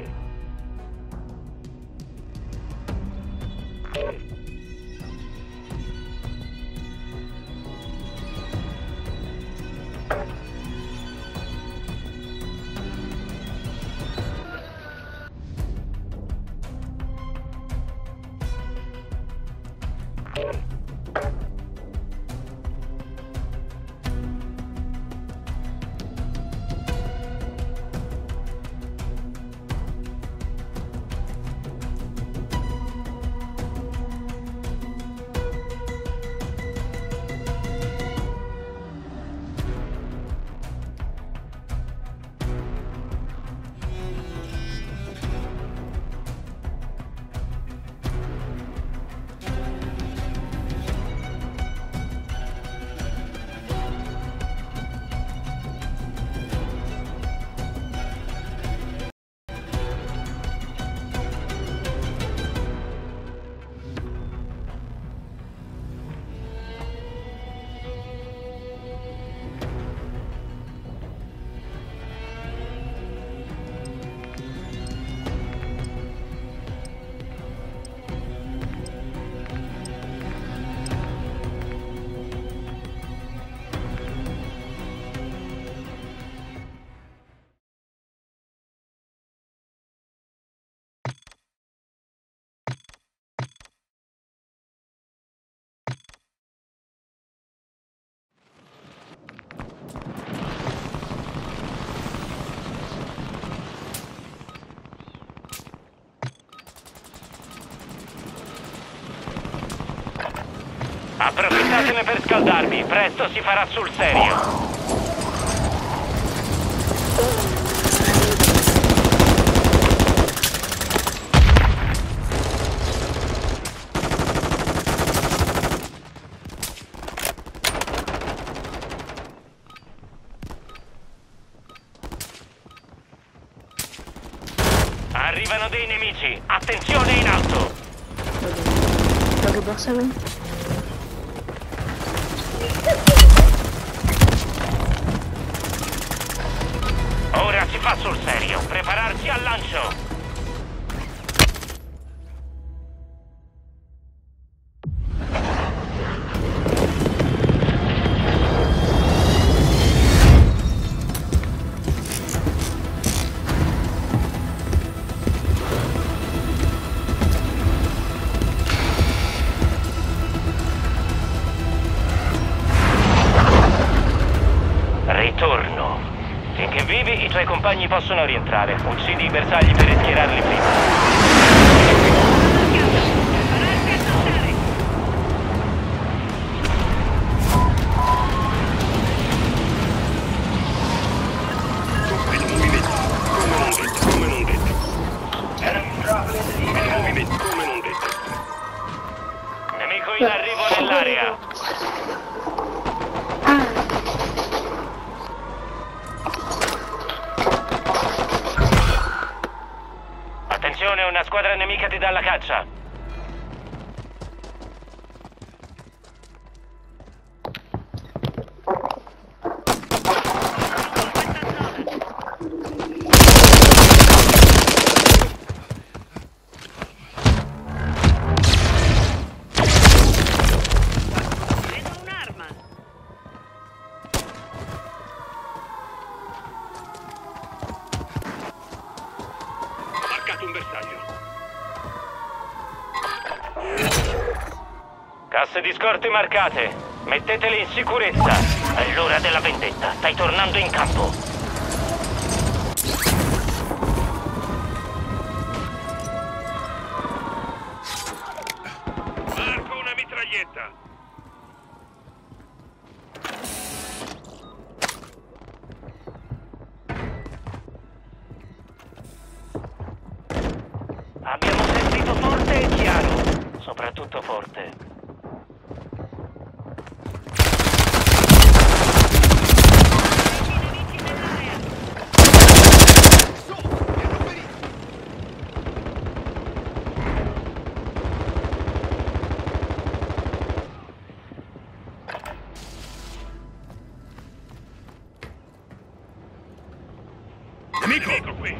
you. Approfittatene per scaldarvi, presto si farà sul serio. Arrivano dei nemici, attenzione in alto! Fa sul serio, prepararsi al lancio! Finché vivi, i tuoi compagni possono rientrare. Uccidi i bersagli per rischierarli prima. Vedo movimenti. Come Attenzione, una squadra nemica ti dà la caccia. Casse di scorte marcate. Mettetele in sicurezza. È l'ora della vendetta. Stai tornando in campo. Marco una mitraglietta. Abbiamo sentito forte e chiaro. Soprattutto forte. Nemico! Qui.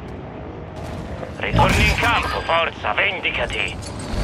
Ritorni in campo, forza, vendicati!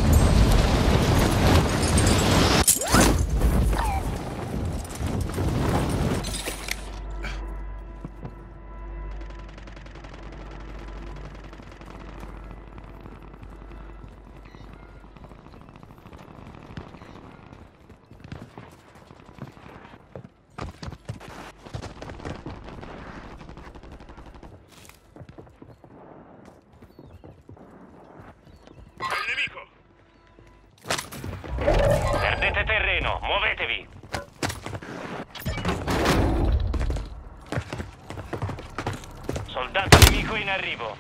Terreno, muovetevi! Soldato nemico in arrivo.